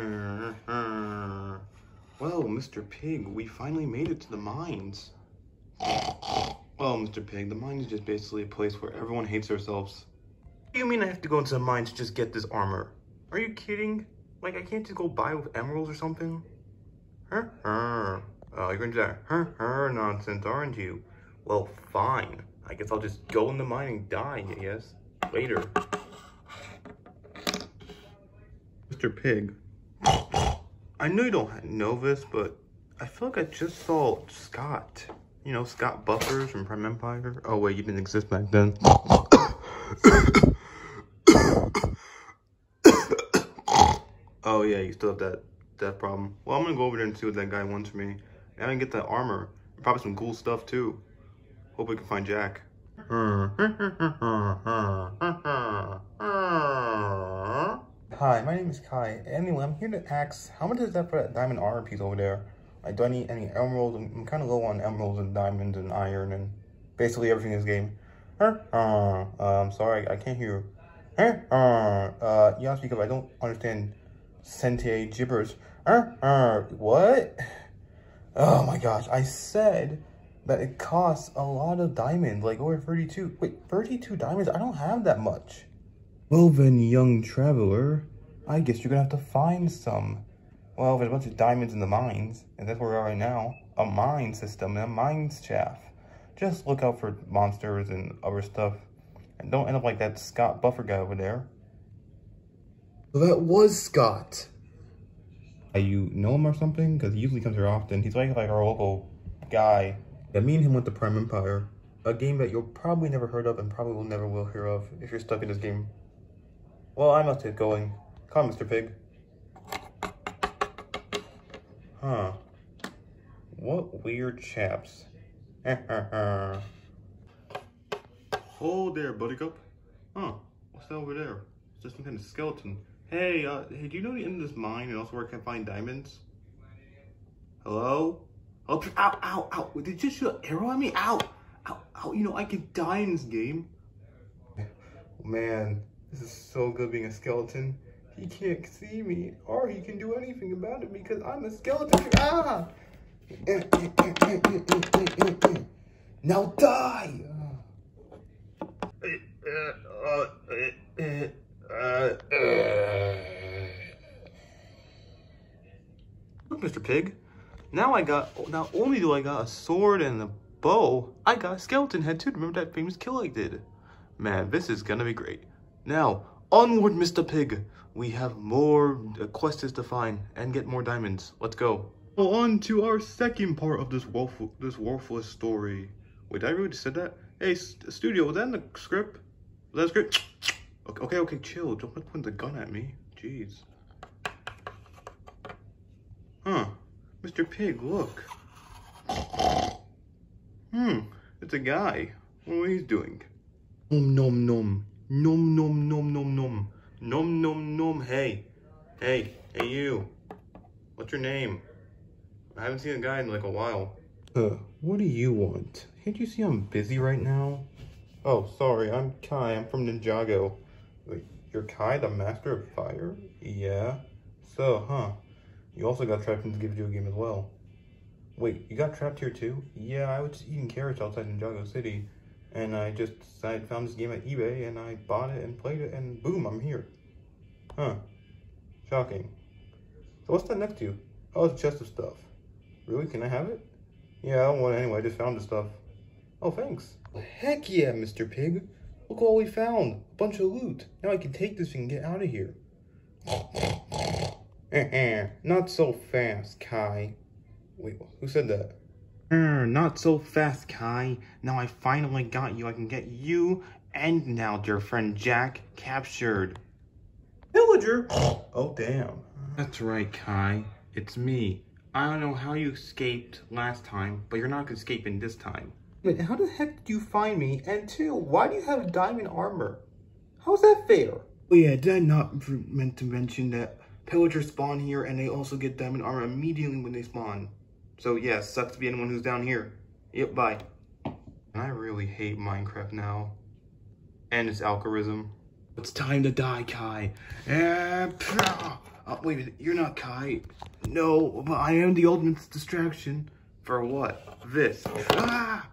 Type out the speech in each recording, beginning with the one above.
Well, Mr. Pig, we finally made it to the mines. Well, Mr. Pig, the mine is just basically a place where everyone hates themselves. What do you mean I have to go into the mines to just get this armor? Are you kidding? Like, I can't just go buy with emeralds or something? Huh? Oh, you're gonna do that huh, huh nonsense, aren't you? Well, fine. I guess I'll just go in the mine and die, I guess. Later. Mr. Pig. I know you don't know this, but I feel like I just saw Scott. You know, Scott Buffers from Prime Empire. Oh, wait, you didn't exist back then. oh, yeah, you still have that, that problem. Well, I'm gonna go over there and see what that guy wants from me. And I can get that armor. Probably some cool stuff, too. Hope we can find Jack. Hi, my name is Kai. Anyway, I'm here to ask, how much is that for that diamond armor piece over there? Like, do I need any emeralds? I'm, kind of low on emeralds and diamonds and iron and basically everything in this game. Uh, uh, I'm sorry, I can't hear you. Uh, uh, because I don't understand Sente gibbers. Uh, uh, what? Oh my gosh, I said that it costs a lot of diamonds, like over 32. Wait, 32 diamonds? I don't have that much. Well then, young traveler, I guess you're gonna have to find some. Well, there's a bunch of diamonds in the mines, and that's where we are right now. A mine system and a mines shaft. Just look out for monsters and other stuff. And don't end up like that Scott Buffer guy over there. Well, that was Scott. You know him or something? Because he usually comes here often. He's like, like our local guy. Yeah, me and him went to Prime Empire. A game that you'll probably never heard of and probably will never will hear of if you're stuck in this game. Well, I must get going. Come, Mr. Pig. Huh. What weird chaps. oh there, Buttercup. Huh. What's that over there? It's just some kind of skeleton. Hey, uh, hey, do you know the end of this mine and also where I can find diamonds? Hello? Oh, ow, ow, ow. Did you just shoot an arrow at me? Ow, ow, ow. You know, I can die in this game. Man, this is so good being a skeleton. He can't see me, or he can do anything about it because I'm a skeleton. Ah! Now die! Look, Mr. Pig. Now I got, not only do I got a sword and a bow, I got a skeleton head too. Remember that famous kill I did? Man, this is gonna be great. Now, onward, Mr. Pig. We have more uh, quests to find and get more diamonds. Let's go. Well, on to our second part of this woeful, this worthless story. Wait, did I really just said that? Hey, st studio, was that in the script? Was that script? Okay, okay, okay, chill. Don't point the gun at me. Jeez. Huh. Mr. Pig, look. Hmm, it's a guy. What he's doing. Nom nom nom. Nom nom nom nom nom. Nom nom nom. Hey. Hey. Hey you. What's your name? I haven't seen a guy in like a while. Uh, what do you want? Can't you see I'm busy right now? Oh, sorry, I'm Kai. I'm from Ninjago. Wait, you're Kai, the master of fire? Yeah. So, huh? You also got trapped in the video game as well. Wait, you got trapped here too? Yeah, I was eating carrots outside Ninjago City. And I just I found this game at eBay and I bought it and played it and boom, I'm here. Huh. Shocking. So what's that next to you? Oh, it's a chest of stuff. Really? Can I have it? Yeah, I don't want it anyway. I just found the stuff. Oh, thanks. Heck yeah, Mr. Pig. Look what we found. A bunch of loot. Now I can take this and get out of here. Eh, not so fast, Kai. Wait, who said that? Not so fast, Kai. Now I finally got you. I can get you and now dear friend Jack captured. Villager? oh, damn. That's right, Kai. It's me. I don't know how you escaped last time, but you're not escaping this time. Wait, how the heck did you find me? And two, why do you have diamond armor? How's that fair? Oh yeah, did I not meant to mention that pillagers spawn here and they also get diamond armor immediately when they spawn. So yeah, sucks to be anyone who's down here. Yep, bye. I really hate Minecraft now. And its algorithm. It's time to die, Kai. Uh, wait a minute, you're not Kai. No, but I am the ultimate distraction. For what? This. Ah!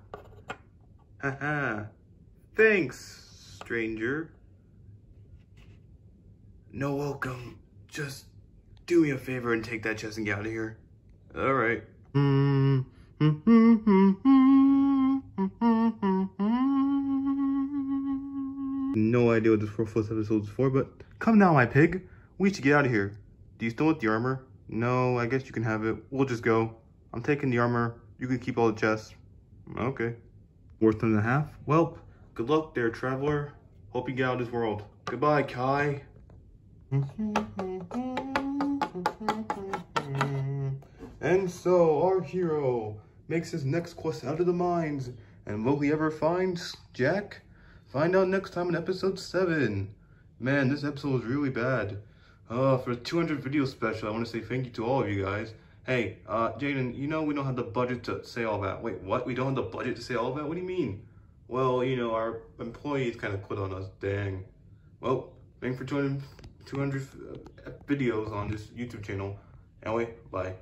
Haha. Thanks, stranger. No welcome. Just do me a favor and take that chest and get out of here. All right. No idea what this first episode is for, but come now, my pig. We should get out of here. Do you still want the armor? No, I guess you can have it. We'll just go. I'm taking the armor. You can keep all the chests. Okay. Worth and a half? Well, good luck there, traveler. Hope you get out of this world. Goodbye, Kai. And so, our hero makes his next quest out of the mines. And will he ever find Jack? Find out next time in episode 7. Man, this episode was really bad. Uh, for the 200 video special, I want to say thank you to all of you guys. Hey, uh, Jayden, you know we don't have the budget to say all that. Wait, what? We don't have the budget to say all that? What do you mean? Well, you know, our employees kind of quit on us. Dang. Well, thanks for 200, 200 uh, videos on this YouTube channel. Anyway, bye.